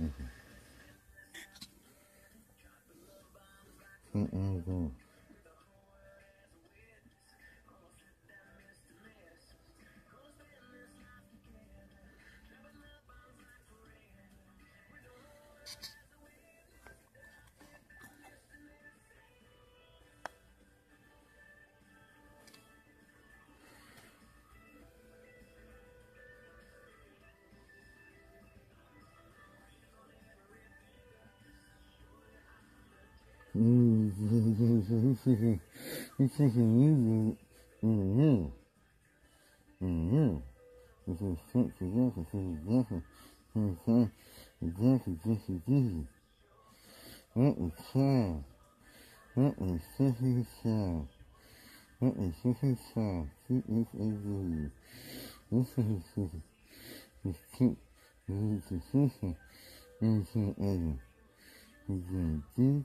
mm-hmm. This is music in the middle. In the middle. This is six together, this is different. This is different, this is different. Let me try. Let me sit inside. Let me sit inside. See this is This is this. This keep. This is the system. This is the other. This is the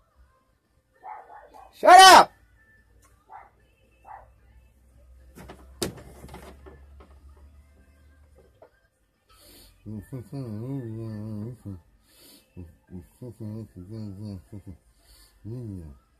Shut up!